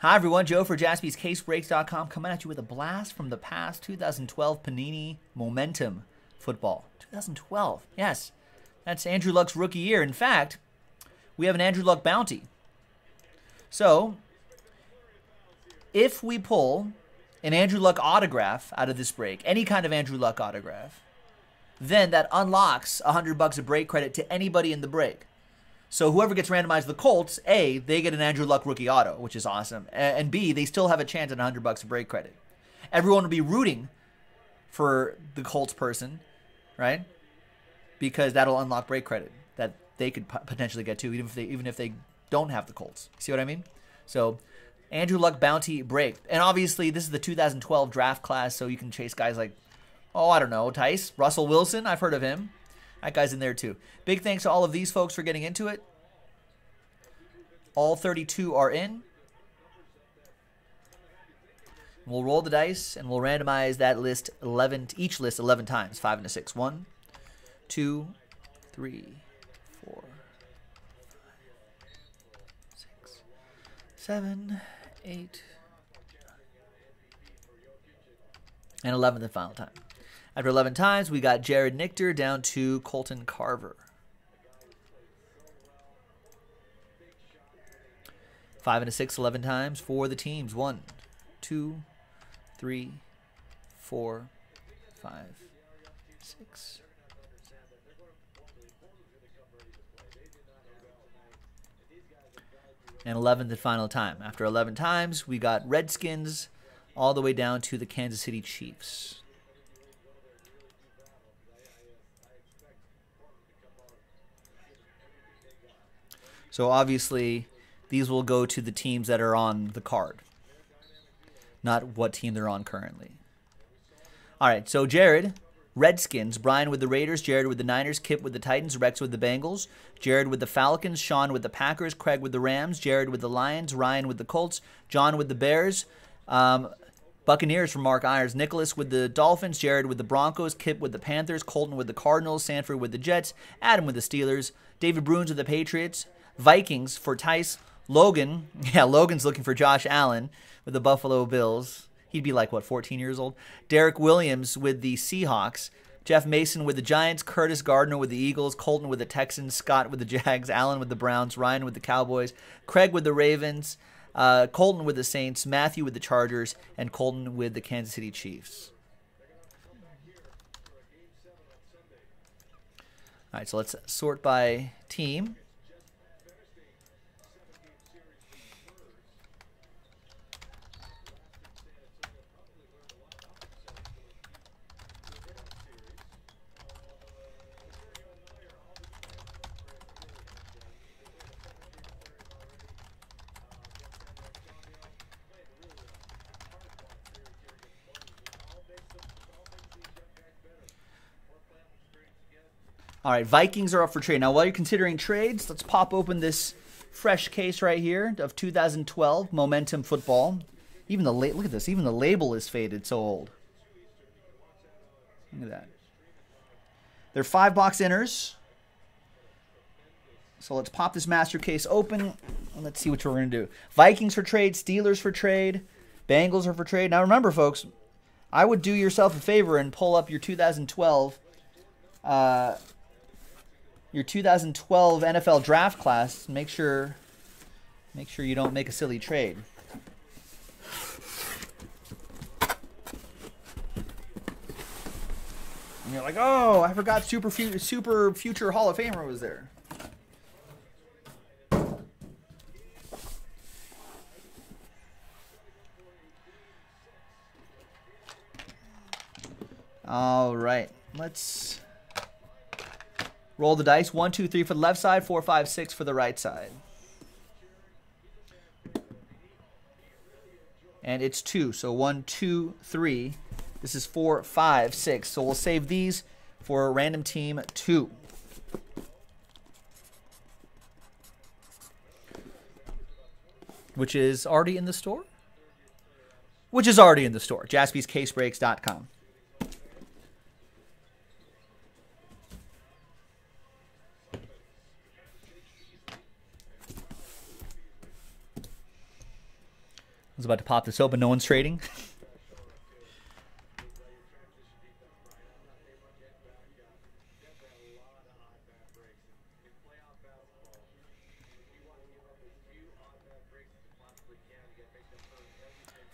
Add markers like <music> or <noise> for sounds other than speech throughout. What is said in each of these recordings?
Hi, everyone. Joe for jaspyscasebreaks.com coming at you with a blast from the past 2012 Panini Momentum football. 2012. Yes, that's Andrew Luck's rookie year. In fact, we have an Andrew Luck bounty. So, if we pull an Andrew Luck autograph out of this break, any kind of Andrew Luck autograph, then that unlocks 100 bucks of break credit to anybody in the break. So whoever gets randomized the Colts, A, they get an Andrew Luck rookie auto, which is awesome. And B, they still have a chance at 100 bucks of break credit. Everyone will be rooting for the Colts person, right? Because that'll unlock break credit that they could potentially get to, even if they even if they don't have the Colts. See what I mean? So Andrew Luck bounty break, and obviously this is the 2012 draft class, so you can chase guys like, oh I don't know, Tice, Russell Wilson. I've heard of him. That guy's in there too. Big thanks to all of these folks for getting into it. All 32 are in. We'll roll the dice and we'll randomize that list 11, each list 11 times. 5 and a 6. 1, 2, 3, 4, 5, 6, 7, 8, and 11 the final time. After 11 times, we got Jared Nichter down to Colton Carver. Five and a six, 11 times for the teams. One, two, three, four, five, six. And 11th and final time. After 11 times, we got Redskins all the way down to the Kansas City Chiefs. So obviously, these will go to the teams that are on the card, not what team they're on currently. All right, so Jared, Redskins, Brian with the Raiders, Jared with the Niners, Kip with the Titans, Rex with the Bengals, Jared with the Falcons, Sean with the Packers, Craig with the Rams, Jared with the Lions, Ryan with the Colts, John with the Bears, um, Buccaneers from Mark Irons, Nicholas with the Dolphins, Jared with the Broncos, Kip with the Panthers, Colton with the Cardinals, Sanford with the Jets, Adam with the Steelers, David Bruins with the Patriots, Vikings for Tice. Logan, yeah, Logan's looking for Josh Allen with the Buffalo Bills. He'd be like, what, 14 years old? Derek Williams with the Seahawks. Jeff Mason with the Giants, Curtis Gardner with the Eagles, Colton with the Texans, Scott with the Jags, Allen with the Browns, Ryan with the Cowboys, Craig with the Ravens, uh, Colton with the Saints, Matthew with the Chargers, and Colton with the Kansas City Chiefs. All right, so let's sort by team. All right, Vikings are up for trade. Now, while you're considering trades, let's pop open this fresh case right here of 2012 Momentum Football. Even the late look at this. Even the label is faded. So old. Look at that. They're five box inners. So let's pop this master case open and let's see what we're going to do. Vikings for trade, Steelers for trade, Bengals are for trade. Now remember, folks, I would do yourself a favor and pull up your 2012 uh, your 2012 NFL draft class, make sure make sure you don't make a silly trade. And you're like, "Oh, I forgot super fu- super future Hall of Famer was there." All right. Let's Roll the dice. One, two, three for the left side. Four, five, six for the right side. And it's two. So one, two, three. This is four, five, six. So we'll save these for random team two. Which is already in the store? Which is already in the store. JaspysCaseBreaks.com. was about to pop this open. No one's trading. <laughs>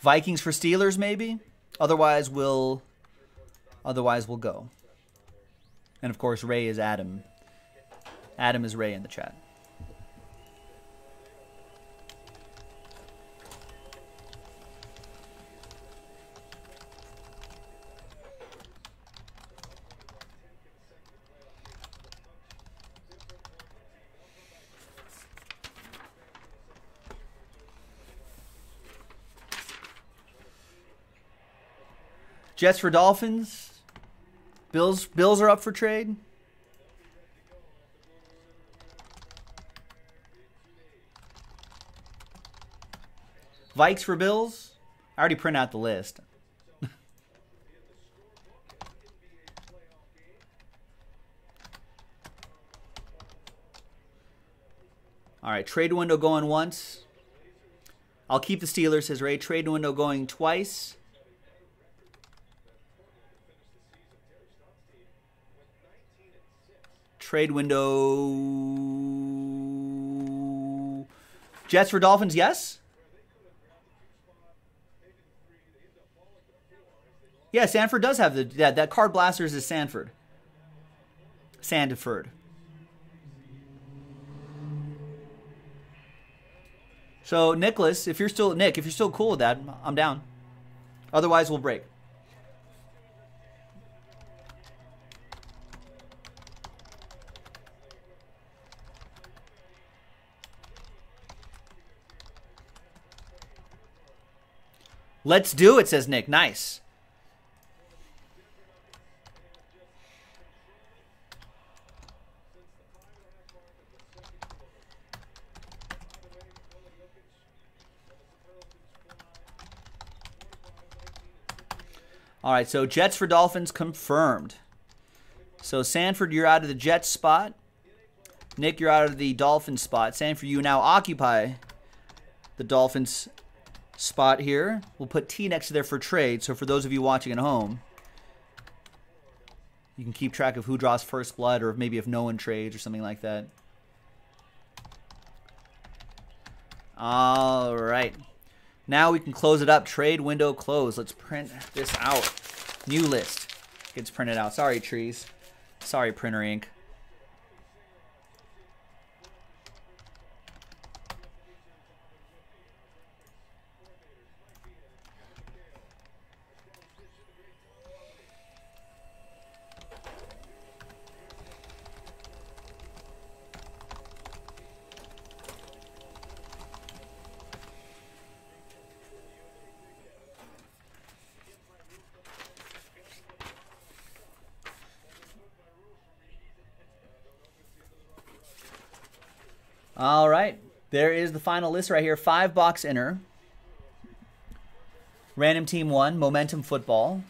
Vikings for Steelers, maybe. Otherwise, we'll. Otherwise, we'll go. And of course, Ray is Adam. Adam is Ray in the chat. Jets for Dolphins. Bills Bills are up for trade. Vikes for Bills. I already print out the list. <laughs> All right, trade window going once. I'll keep the Steelers, says Ray. Trade window going twice. Trade window. Jets for Dolphins, yes? Yeah, Sanford does have the that that card blasters is Sanford. Sandford. So Nicholas, if you're still Nick, if you're still cool with that, I'm down. Otherwise, we'll break. Let's do it, says Nick. Nice. All right, so Jets for Dolphins confirmed. So Sanford, you're out of the Jets spot. Nick, you're out of the Dolphins spot. Sanford, you now occupy the Dolphins spot here. We'll put T next to there for trade. So for those of you watching at home, you can keep track of who draws first blood or maybe if no one trades or something like that. All right. Now we can close it up. Trade window closed. Let's print this out. New list gets printed out. Sorry, trees. Sorry, printer ink. All right. There is the final list right here. Five box inner. Random team one, Momentum Football.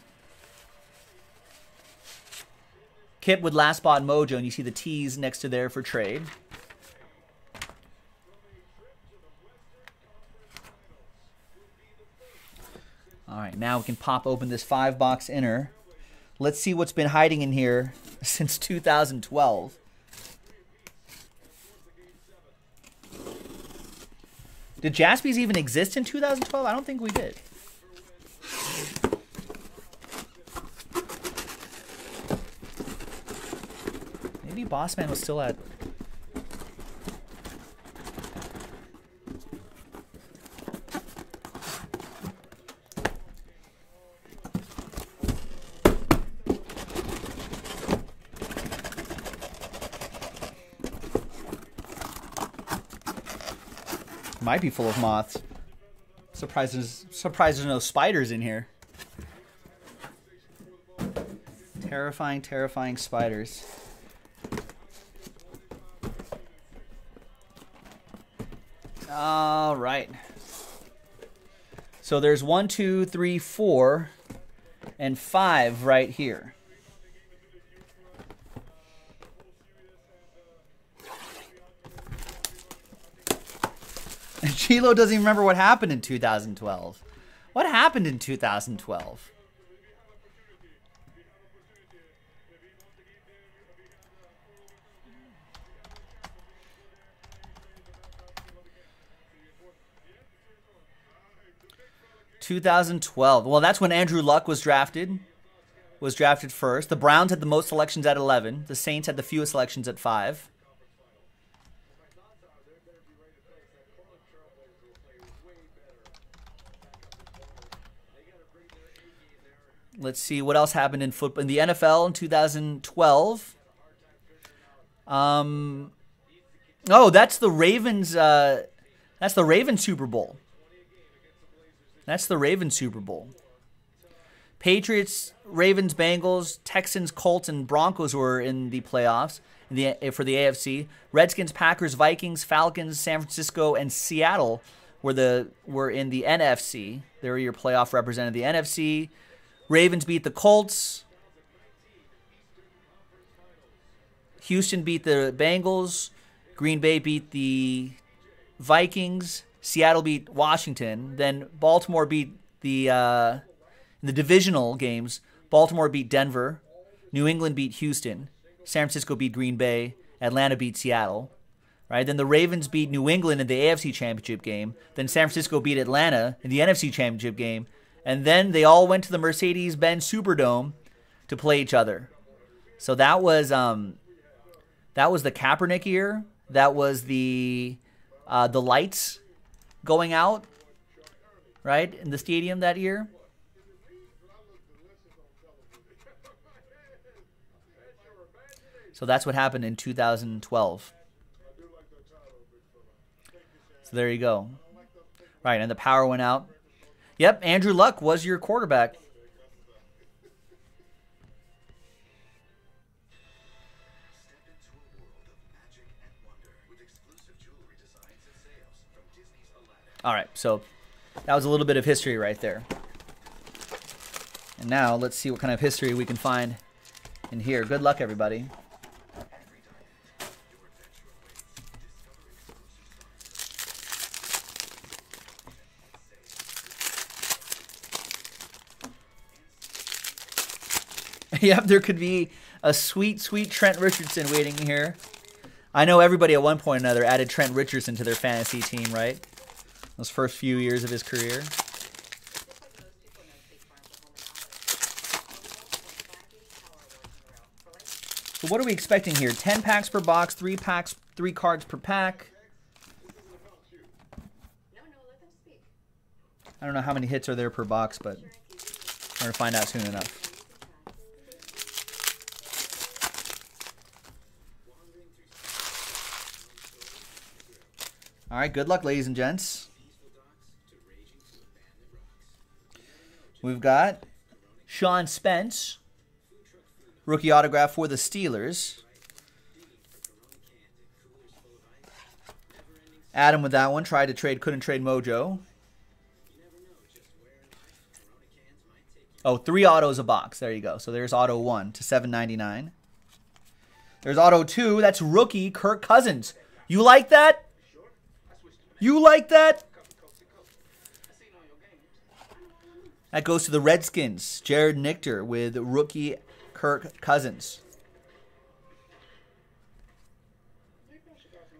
Kip with Last Spot Mojo, and you see the T's next to there for trade. All right, now we can pop open this five box inner. Let's see what's been hiding in here <laughs> since 2012. Did Jaspys even exist in 2012? I don't think we did. Maybe Bossman was still at Might be full of moths. Surprised there's, surprised there's no spiders in here. Terrifying, terrifying spiders. All right. So there's one, two, three, four, and five right here. Chilo doesn't even remember what happened in 2012. What happened in 2012? Two thousand twelve. Well, that's when Andrew Luck was drafted. Was drafted first. The Browns had the most selections at eleven. The Saints had the fewest selections at five. Let's see what else happened in football in the NFL in 2012. Um, oh, that's the Ravens. Uh, that's the Ravens Super Bowl. That's the Ravens Super Bowl. Patriots, Ravens, Bengals, Texans, Colts, and Broncos were in the playoffs in the eh, for the AFC. Redskins, Packers, Vikings, Falcons, San Francisco, and Seattle were the were in the NFC. They were your playoff representative. The NFC. Ravens beat the Colts. Houston beat the Bengals. Green Bay beat the Vikings. Seattle beat Washington. Then Baltimore beat the uh, the divisional games. Baltimore beat Denver. New England beat Houston. San Francisco beat Green Bay. Atlanta beat Seattle. Right. Then the Ravens beat New England in the AFC Championship game. Then San Francisco beat Atlanta in the NFC Championship game. And then they all went to the Mercedes-Benz Superdome to play each other. So that was um, that was the Kaepernick year. That was the uh, the lights going out, right, in the stadium that year. So that's what happened in 2012. So there you go. Right, and the power went out. Yep, Andrew Luck was your quarterback. All right, so that was a little bit of history right there. And now let's see what kind of history we can find in here. Good luck, everybody. <laughs> yep, there could be a sweet, sweet Trent Richardson waiting here. I know everybody at one point or another added Trent Richardson to their fantasy team, right? Those first few years of his career. So what are we expecting here? 10 packs per box, 3 packs, 3 cards per pack. I don't know how many hits are there per box, but we're going to find out soon enough. All right, good luck, ladies and gents. We've got Sean Spence, rookie autograph for the Steelers. Adam with that one. Tried to trade, couldn't trade Mojo. Oh, three autos a box. There you go. So there's auto one to seven ninety nine. There's auto two. That's rookie Kirk Cousins. You like that? You like that? That goes to the Redskins. Jared Nichter with rookie Kirk Cousins.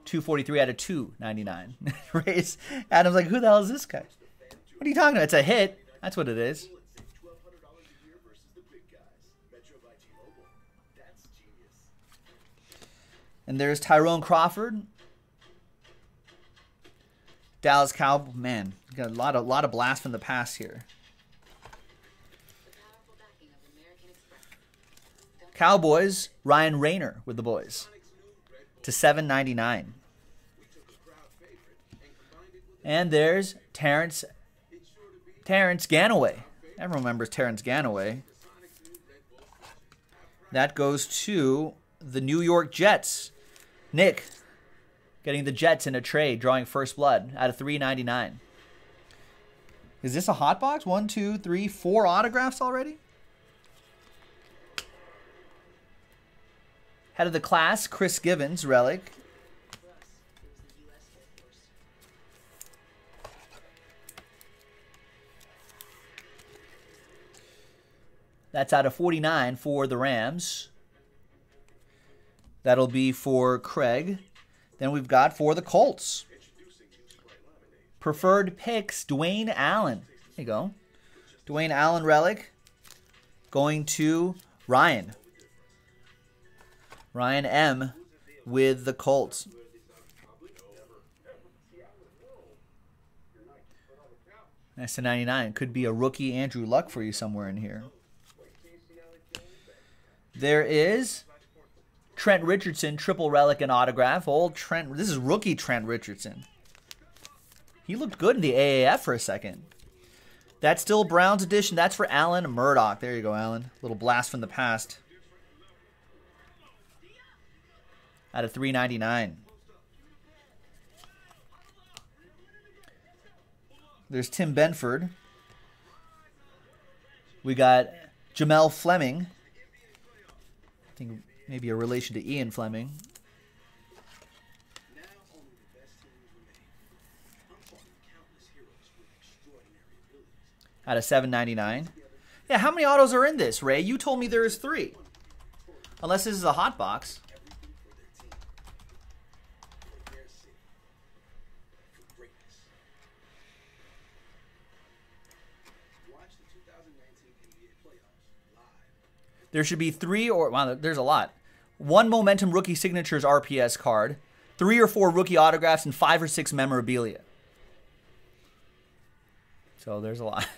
243 out of 299. <laughs> Race. Adam's like, who the hell is this guy? What are you talking about? It's a hit. That's what it is. And there's Tyrone Crawford. Dallas Cowboys. Man, got a lot of lot of blast from the past here. Cowboys, Ryan Rayner with the boys to 7.99. And there's Terrance Terrance Ganaway. Everyone remembers Terrance Ganaway. That goes to the New York Jets. Nick getting the Jets in a trade, drawing first blood out of 399. Is this a hot box? One, two, three, four autographs already? Head of the class, Chris Givens, relic. That's out of 49 for the Rams. That'll be for Craig. Then we've got for the Colts. Preferred picks, Dwayne Allen. There you go. Dwayne Allen relic going to Ryan. Ryan M with the Colts. Nice to 99. Could be a rookie Andrew Luck for you somewhere in here. There is Trent Richardson, triple relic and autograph. Old Trent. This is rookie Trent Richardson. He looked good in the AAF for a second. That's still Browns edition. That's for Alan Murdoch. There you go, Alan. Little blast from the past. Out of 399. There's Tim Benford. We got Jamell Fleming. I think maybe a relation to Ian Fleming. Out of 799. Yeah, how many autos are in this, Ray? You told me there is three. Unless this is a hot box. There should be three or wow, there's a lot. One momentum rookie signatures RPS card, three or four rookie autographs, and five or six memorabilia. So there's a lot. <laughs>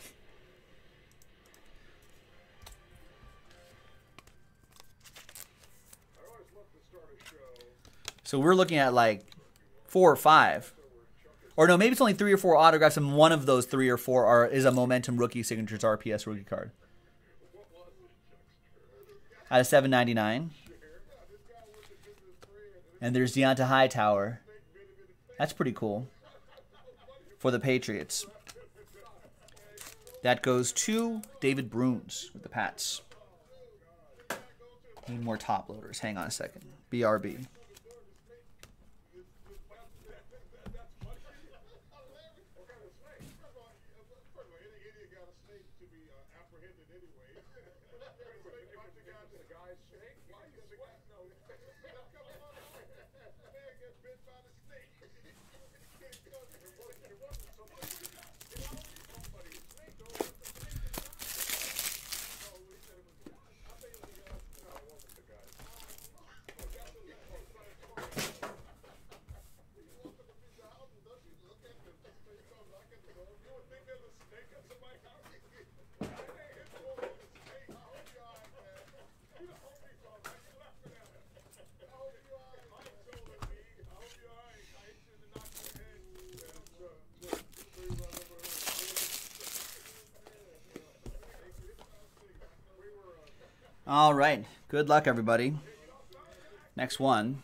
So we're looking at like four or five. Or no, maybe it's only three or four autographs, and one of those three or four are is a Momentum Rookie Signatures RPS rookie card. Out of seven ninety nine. And there's Dont'a Hightower. That's pretty cool. For the Patriots. That goes to David Bruns with the Pats. Need more top loaders. Hang on a second. BRB. All right. Good luck, everybody. Next one.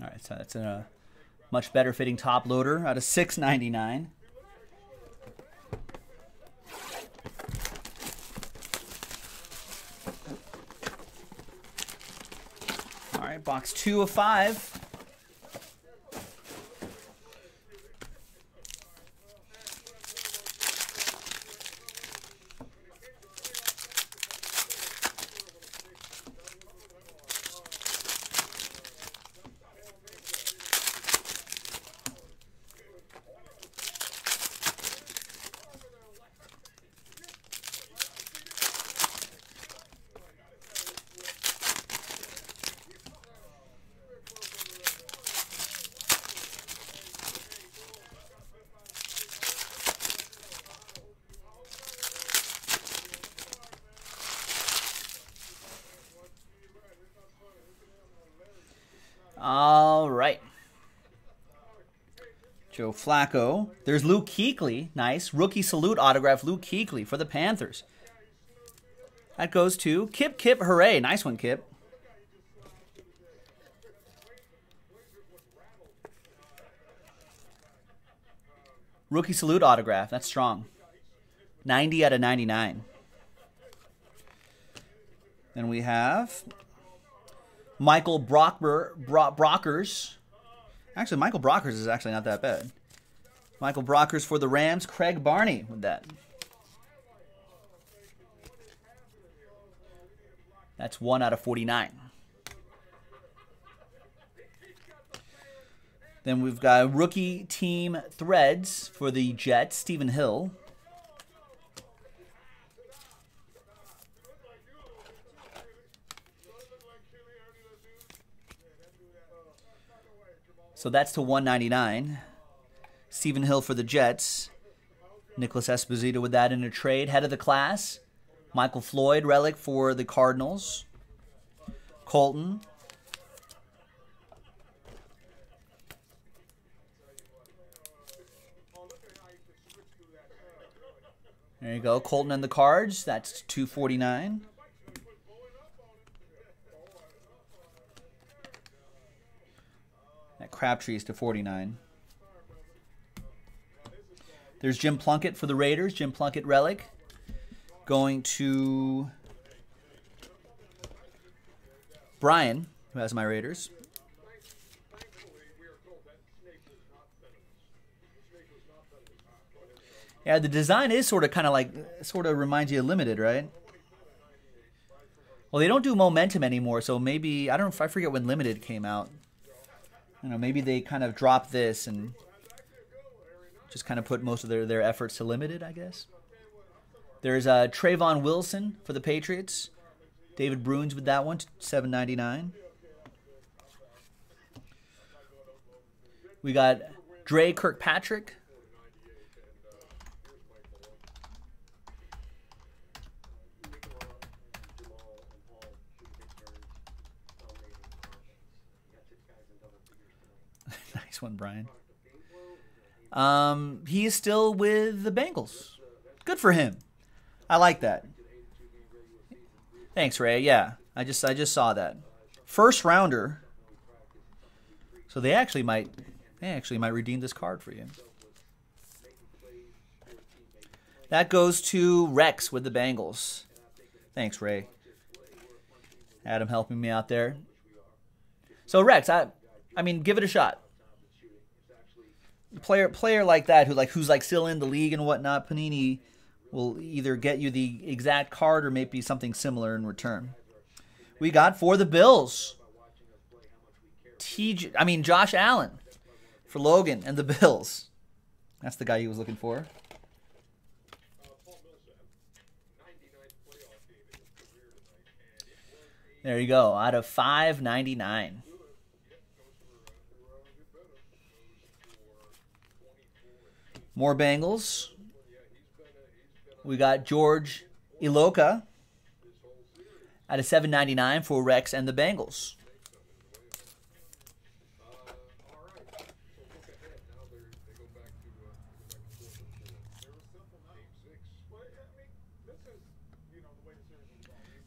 All right, so that's a much better fitting top loader out of 699. Box two of five. All right. Joe Flacco. There's Luke Kuechly. Nice. Rookie salute autograph, Luke Kuechly for the Panthers. That goes to Kip Kip Hooray. Nice one, Kip. Rookie salute autograph. That's strong. 90 out of 99. Then we have Michael Brockber, Bro- Brockers. Actually, Michael Brockers is actually not that bad. Michael Brockers for the Rams. Craig Barney with that. That's 1 out of 49. Then we've got rookie team threads for the Jets, Stephen Hill. So that's to 199. Stephen Hill for the Jets. Nicholas Esposito with that in a trade. Head of the class. Michael Floyd, relic for the Cardinals. Colton. There you go. Colton and the cards. That's 249. That Crabtree is to 49. There's Jim Plunkett for the Raiders. Jim Plunkett relic. Going to Brian, who has my Raiders. Yeah, the design is sort of kind of like, sort of reminds you of Limited, right? Well, they don't do Momentum anymore, so maybe, I don't know if I forget when Limited came out. You know, maybe they kind of dropped this and just kind of put most of their, their efforts to Limited, I guess. There's uh, Trayvon Wilson for the Patriots. David Bruins with that one, seven ninety nine. We got Dre Kirkpatrick. <laughs> nice one, Brian. Um, he is still with the Bengals. Good for him. I like that. Thanks, Ray. Yeah, I just I just saw that first rounder. So they actually might they actually might redeem this card for you. That goes to Rex with the Bengals. Thanks, Ray. Adam helping me out there. So Rex, I I mean, give it a shot. Player player like that who like who's like still in the league and whatnot, Panini will either get you the exact card or maybe something similar in return. We got for the Bills. TJ, I mean Josh Allen for Logan and the Bills. That's the guy he was looking for. There you go. Out of 599. More Bengals. We got George Iloka at a 7.99 for Rex and the Bengals.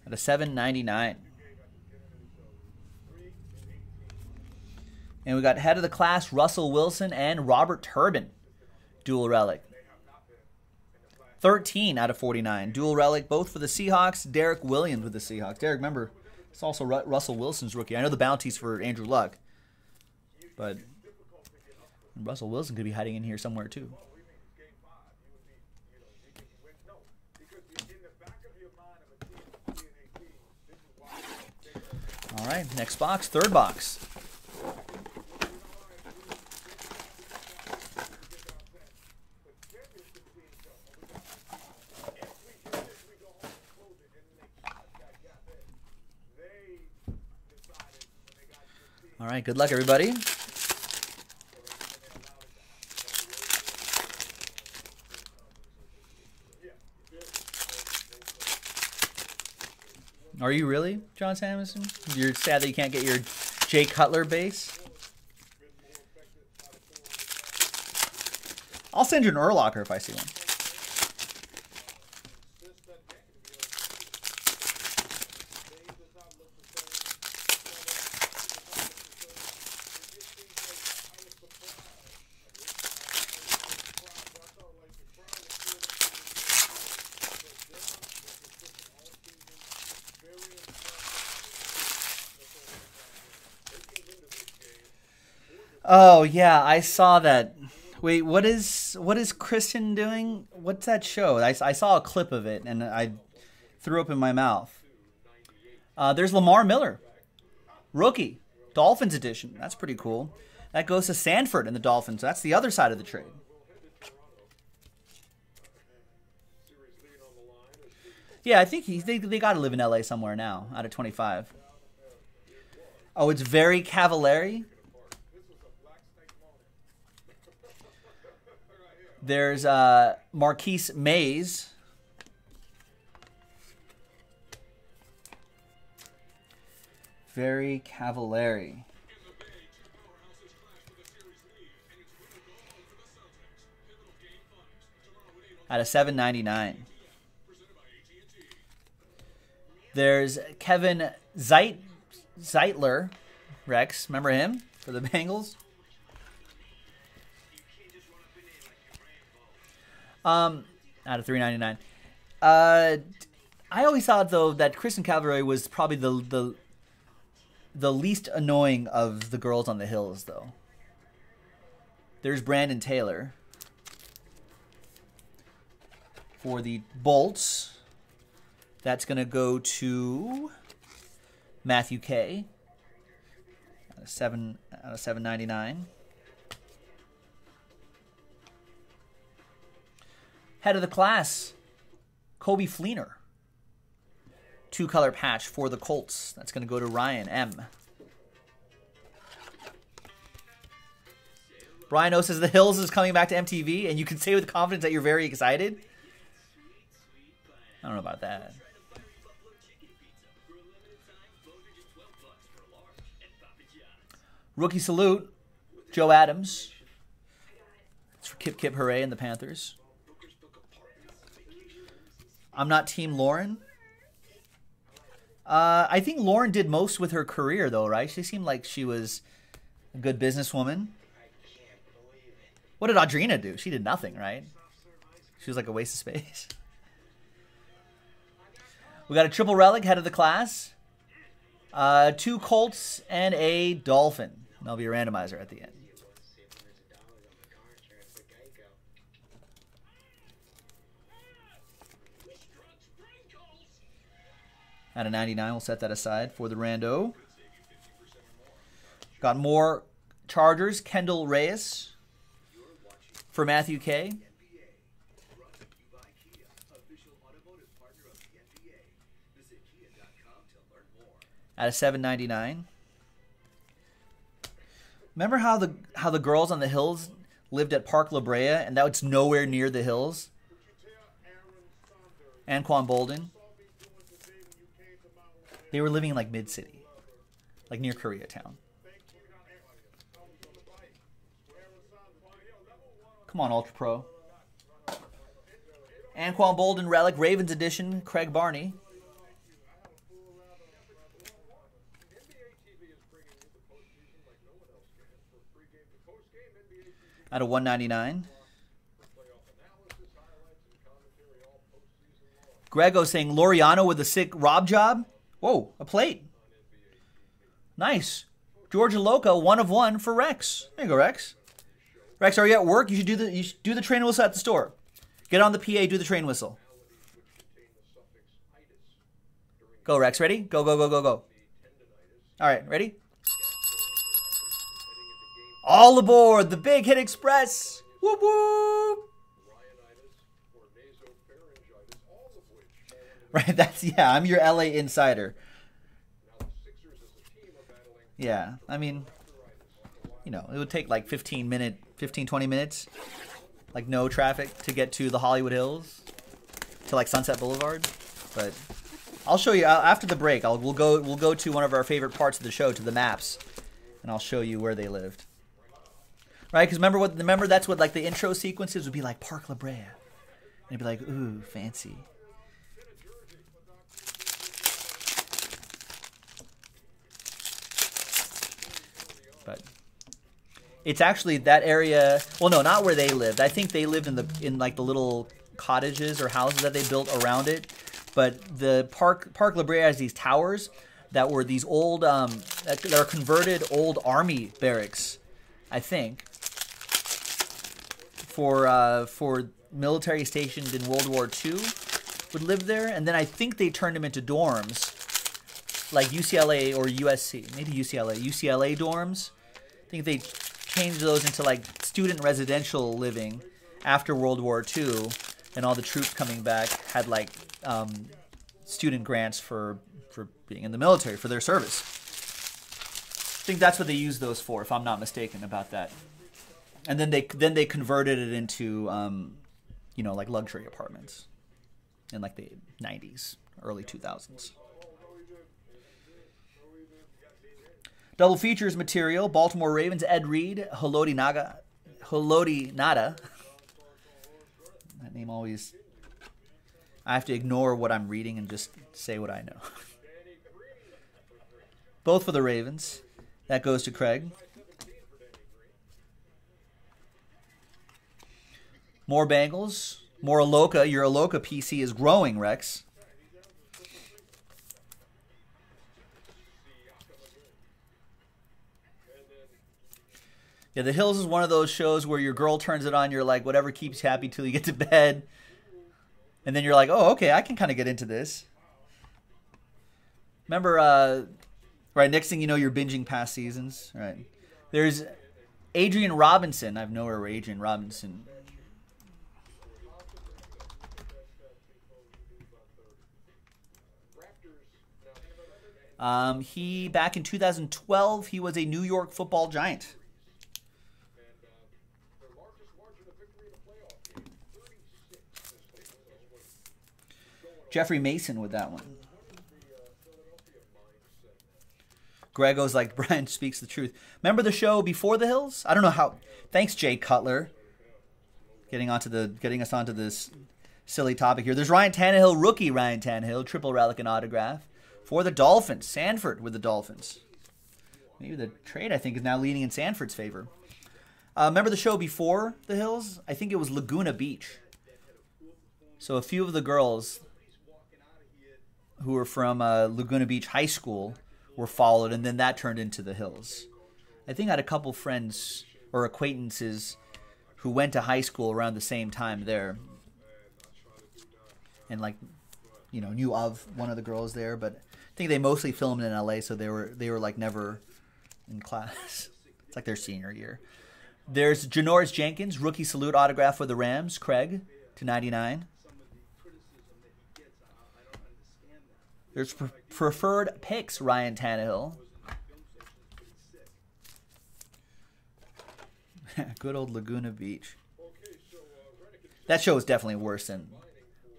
At a 7.99. And we got head of the class Russell Wilson and Robert Turbin, dual relic. 13 out of 49. Dual relic, both for the Seahawks. Derek Williams with the Seahawks. Derek, remember, it's also Ru Russell Wilson's rookie. I know the bounties for Andrew Luck, but Russell Wilson could be hiding in here somewhere too. All right, next box, third box. All right, good luck, everybody. Are you really, John Samuelson? You're sad that you can't get your Jay Cutler base? I'll send you an Urlacher if I see one. Oh yeah, I saw that. Wait, what is what is Kristin doing? What's that show? I, I saw a clip of it and I threw up in my mouth. Uh, there's Lamar Miller, rookie, Dolphins edition. That's pretty cool. That goes to Sanford and the Dolphins. That's the other side of the trade. Yeah, I think he, they, they got to live in LA somewhere now out of 25. Oh, it's very Cavallari. There's uh, Marquise Mays. Very Cavallari. At a 799. There's Kevin Zeit Zeitler, Rex. Remember him for the <laughs> Bengals? Um, out of three ninety nine. Uh, I always thought though that Kristin Cavallari was probably the the the least annoying of the girls on the hills, though. There's Brandon Taylor for the Bolts. That's going to go to Matthew K. Out of seven out of seven ninety nine. Head of the class, Coby Fleener. Two color patch for the Colts. That's going to go to Ryan M. Brian O says the Hills is coming back to MTV, and you can say with confidence that you're very excited. I don't know about that. Rookie salute, Joe Adams. It's for Kip Kip Hooray and the Panthers. I'm not Team Lauren. Uh, I think Lauren did most with her career, though, right? She seemed like she was a good businesswoman. What did Audrina do? She did nothing, right? She was like a waste of space. <laughs> We got a triple relic, head of the class. Uh, two Colts and a Dolphin. And There'll be a randomizer at the end. Out of 99, we'll set that aside for the rando. Got more Chargers. Kendall Reyes for Matthew K. Out of 799. Remember how the how the girls on the hills lived at Park La Brea and that was nowhere near the hills? Anquan Boldin. They were living in like mid city, like near Koreatown. Come on, Ultra Pro. Anquan Boldin Relic, Ravens Edition, Craig Barney. Out of 199. Grego saying Laureano with a sick Rob job. Whoa, a plate. Nice. George Iloka, one of one for Rex. There you go, Rex. Rex, are you at work? You should do the you should do the train whistle at the store. Get on the PA, do the train whistle. Go, Rex. Ready? Go, go, go, go, go. All right, ready? All aboard the Big Hit Express. Whoop whoop. <laughs> Right, that's yeah, I'm your LA insider. Yeah, I mean, you know, it would take like 15 minute 15 20 minutes like no traffic to get to the Hollywood Hills to like Sunset Boulevard, but I'll show you uh, after the break. I'll we'll go we'll go to one of our favorite parts of the show to the maps and I'll show you where they lived. Right? Cuz remember what remember that's what like the intro sequences would be like Park La Brea. And it'd be like, "Ooh, fancy." It's actually that area. Well, no, not where they lived. I think they lived in the in like the little cottages or houses that they built around it. But the park Park La has these towers that were these old um, that are converted old army barracks I think, for uh, for military stationed in World War II would live there, and then I think they turned them into dorms, like UCLA or USC, maybe UCLA, UCLA dorms. I think they changed those into like student residential living after World War II, and all the troops coming back had like um, student grants for for being in the military for their service. I think that's what they used those for, if I'm not mistaken about that. And then they then they converted it into um, you know like luxury apartments in like the 90s, early 2000s. Double features material: Baltimore Ravens Ed Reed, Haloti Naga, Haloti Ngata. That name always. I have to ignore what I'm reading and just say what I know. Both for the Ravens. That goes to Craig. More Bengals. More Iloka. Your Iloka PC is growing, Rex. Yeah, The Hills is one of those shows where your girl turns it on, you're like, whatever keeps you happy till you get to bed. And then you're like, oh, okay, I can kind of get into this. Remember, uh, right, next thing you know, you're binging past seasons. Right. There's Adrian Robinson. I have nowhere where Adrian Robinson. Um, he back in 2012, he was a New York Football Giant. Jeffrey Mason with that one. Grego's like <laughs> Brian speaks the truth. Remember the show before the Hills? I don't know how. Thanks, Jay Cutler. Getting onto the getting us onto this silly topic here. There's Ryan Tannehill, rookie Ryan Tannehill, triple relic and autograph for the Dolphins. Sanford with the Dolphins. Maybe the trade I think is now leaning in Sanford's favor. Uh, remember the show before the Hills? I think it was Laguna Beach. So a few of the girls who were from uh, Laguna Beach High School were followed, and then that turned into the Hills. I think I had a couple friends or acquaintances who went to high school around the same time there, and like, you know, knew of one of the girls there. But I think they mostly filmed in L.A., so they were they were like never in class. <laughs> it's like their senior year. There's Janoris Jenkins, rookie salute autograph for the Rams. Craig to 99. There's pre- preferred picks, Ryan Tannehill. <laughs> Good old Laguna Beach. That show was definitely worse than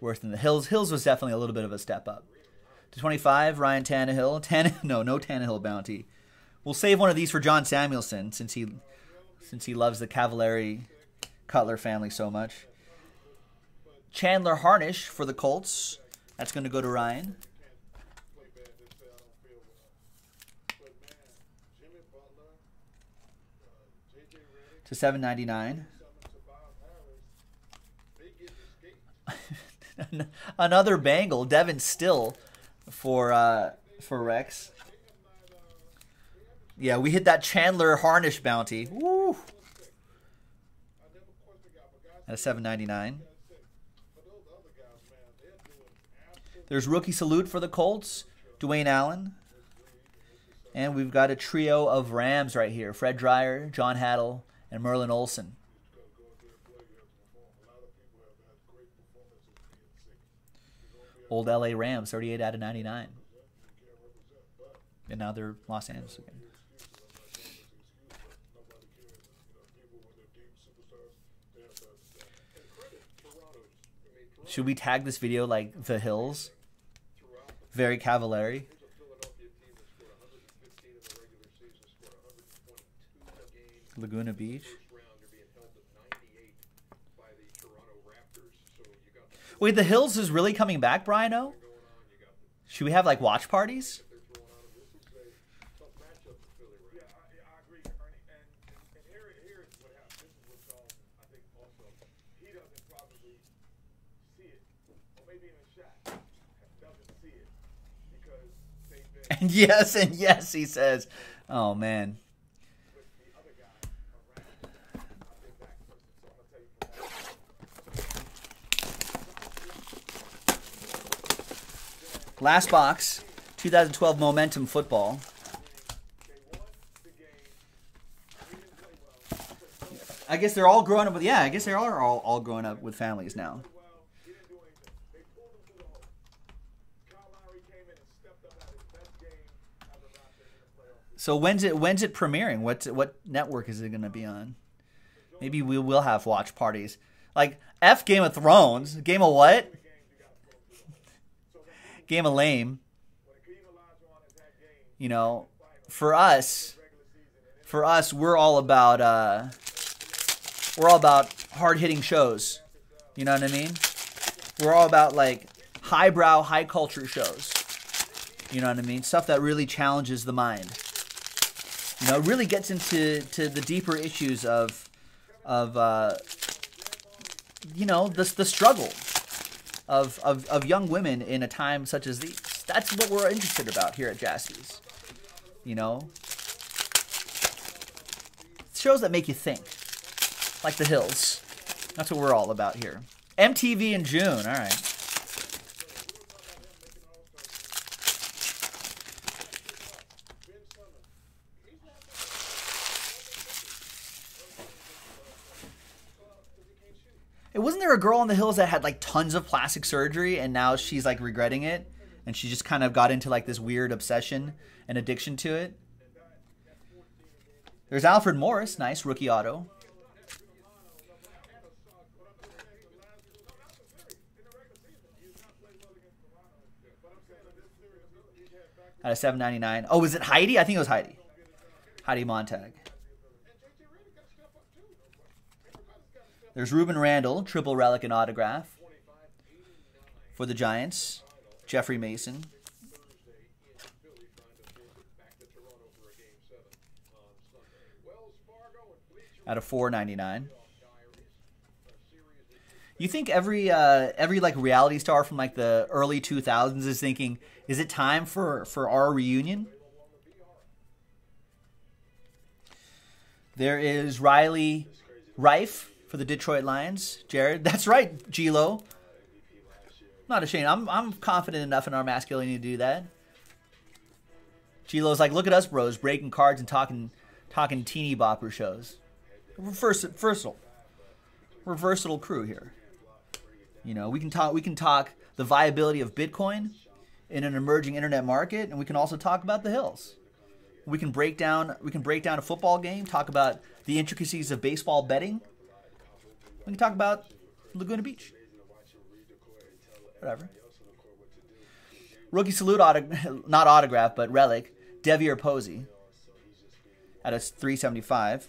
worse than the Hills. Hills was definitely a little bit of a step up. To 25, Ryan Tannehill. Tan- <laughs> no, no Tannehill bounty. We'll save one of these for John Samuelson since he since he loves the Cavallari Cutler family so much. Chandler Harnish for the Colts. That's going to go to Ryan. to seven ninety nine. <laughs> Another Bengal, Devin Still, for uh, for Rex. Yeah, we hit that Chandler Harnish bounty. Woo! At a seven ninety nine. There's rookie salute for the Colts, Dwayne Allen. And we've got a trio of Rams right here Fred Dryer, John Hadl, and Merlin Olsen. Old LA Rams, 38 out of 99. And now they're Los Angeles again. Should we tag this video like The Hills? Very Cavallari. Laguna Beach. Wait, the Hills is really coming back, Brian O? Should we have like watch parties? And <laughs> yes, and yes, he says. Oh, man. Last box, 2012 Momentum Football. I guess they're all growing up with, yeah, I guess they are all, all growing up with families now. So when's it when's it premiering? What what network is it going to be on? Maybe we will have watch parties. Like F Game of Thrones, Game of what? Game of lame. You know, for us, for us, we're all about uh, we're all about hard hitting shows. You know what I mean? We're all about like highbrow, high culture shows. You know what I mean? Stuff that really challenges the mind. You know, it really gets into to the deeper issues of of uh, you know the the struggle of, of of young women in a time such as these. That's what we're interested about here at Jaspys. You know, shows that make you think like the hills. That's what we're all about here. MTV in June. All right. A girl on the hills that had like tons of plastic surgery and now she's like regretting it and she just kind of got into like this weird obsession and addiction to it. There's Alfred Morris, nice rookie auto. Out of 7.99. Oh, was it Heidi? I think it was Heidi. Heidi Montag. There's Rueben Randle, triple relic and autograph for the Giants. Jeffrey Mason. Out of 4.99. You think every uh, every like reality star from like the early 2000s is thinking, is it time for for our reunion? There is Riley Reiff for the Detroit Lions. Jared, that's right, Gilo. Not ashamed. I'm I'm confident enough in our masculinity to do that. Gilo's like, look at us, bros, breaking cards and talking talking teeny bopper shows. We're versatile. We're versatile crew here. You know, we can talk we can talk the viability of Bitcoin in an emerging internet market, and we can also talk about the hills. We can break down we can break down a football game, talk about the intricacies of baseball betting. We can talk about Laguna Beach. Whatever. Rookie salute, <laughs> not autograph, but relic. DeVier Posey at a 375.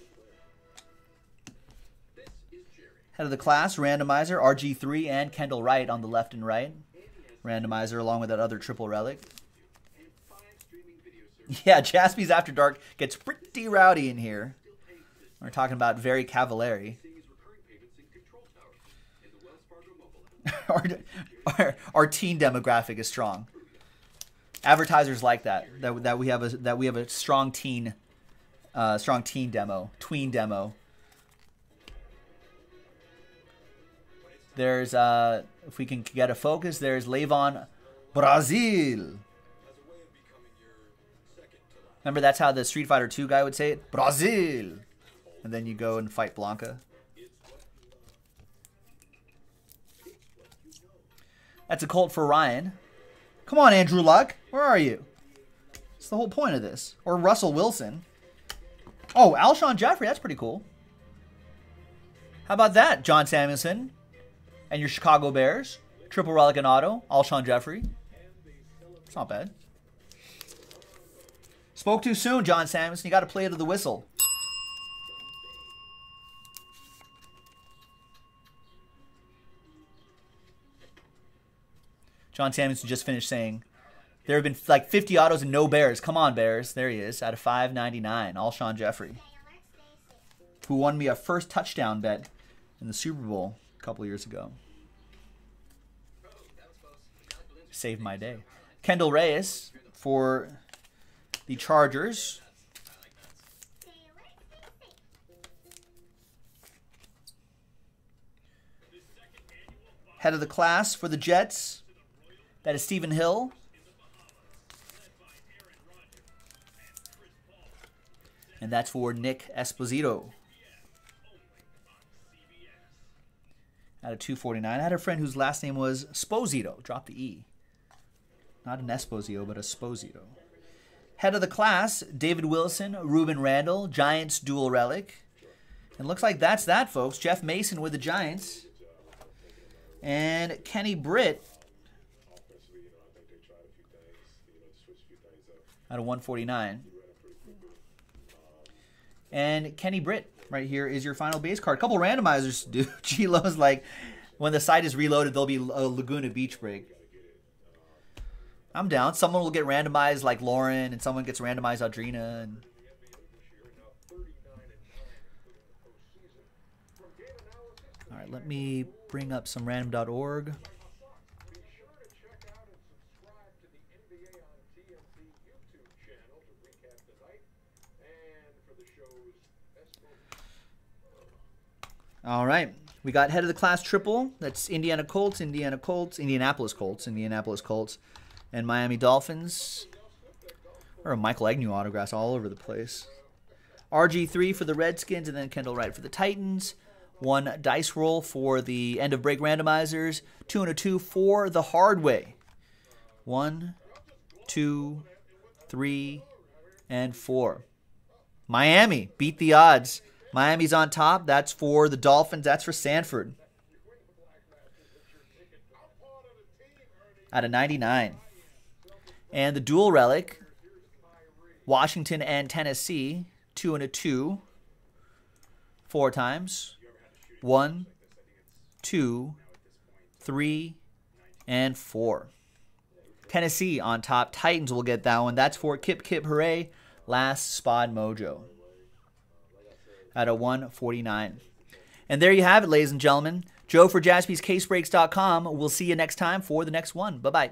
Head of the class, randomizer, RG3 and Kendall Wright on the left and right. Randomizer along with that other triple relic. <laughs> Yeah, Jaspy's After Dark gets pretty rowdy in here. We're talking about very Cavallari. Our, our, our teen demographic is strong. Advertisers like that. That, that we have a that we have a strong teen, uh, strong teen demo, tween demo. There's uh, if we can get a focus. There's LaVon Brazill. Remember that's how the Street Fighter 2 guy would say it? Brazil. And then you go and fight Blanka. That's a Colt for Ryan. Come on, Andrew Luck. Where are you? It's the whole point of this. Or Russell Wilson. Oh, Alshon Jeffery. That's pretty cool. How about that, John Samuelson? And your Chicago Bears. Triple Relic and Auto. Alshon Jeffery. It's not bad. Spoke too soon, John Samuelson. You got to play it to the whistle. John Samuelson just finished saying, there have been like 50 autos and no Bears. Come on, Bears. There he is, out of 599. Alshon Jeffery, who won me a first touchdown bet in the Super Bowl a couple years ago. Saved my day. Kendall Reyes for the Chargers. Head of the class for the Jets. That is Stephen Hill. And that's for Nick Esposito. Out of 249. I had a friend whose last name was Sposito. Drop the E. Not an Esposito, but a Sposito. Head of the class, David Wilson, Rueben Randle, Giants dual relic. And looks like that's that, folks. Jeff Mason with the Giants. And Kenny Britt out of 149. And Kenny Britt right here is your final base card. A couple randomizers, <laughs> dude. G-Lo's like, when the site is reloaded, there'll be a Laguna Beach break. I'm down. Someone will get randomized like Lauren, and someone gets randomized Audrina. And... All right, let me bring up some random.org. All right. We got head of the class triple. That's Indiana Colts, Indiana Colts, Indianapolis Colts, Indianapolis Colts, and Miami Dolphins. Or Michael Agnew autographs all over the place. RG3 for the Redskins, and then Kendall Wright for the Titans. One dice roll for the end of break randomizers. Two and a two for the hard way. One, two, three, and four. Miami beat the odds. Miami's on top. That's for the Dolphins. That's for Sanford. Out of 99. And the dual relic, Washington and Tennessee, two and a two, four times. One, two, three, and four. Tennessee on top. Titans will get that one. That's for Kip Kip Hooray. Last Spot Mojo at a 149. And there you have it, ladies and gentlemen. Joe for jaspyscasebreaks.com. We'll see you next time for the next one. Bye bye.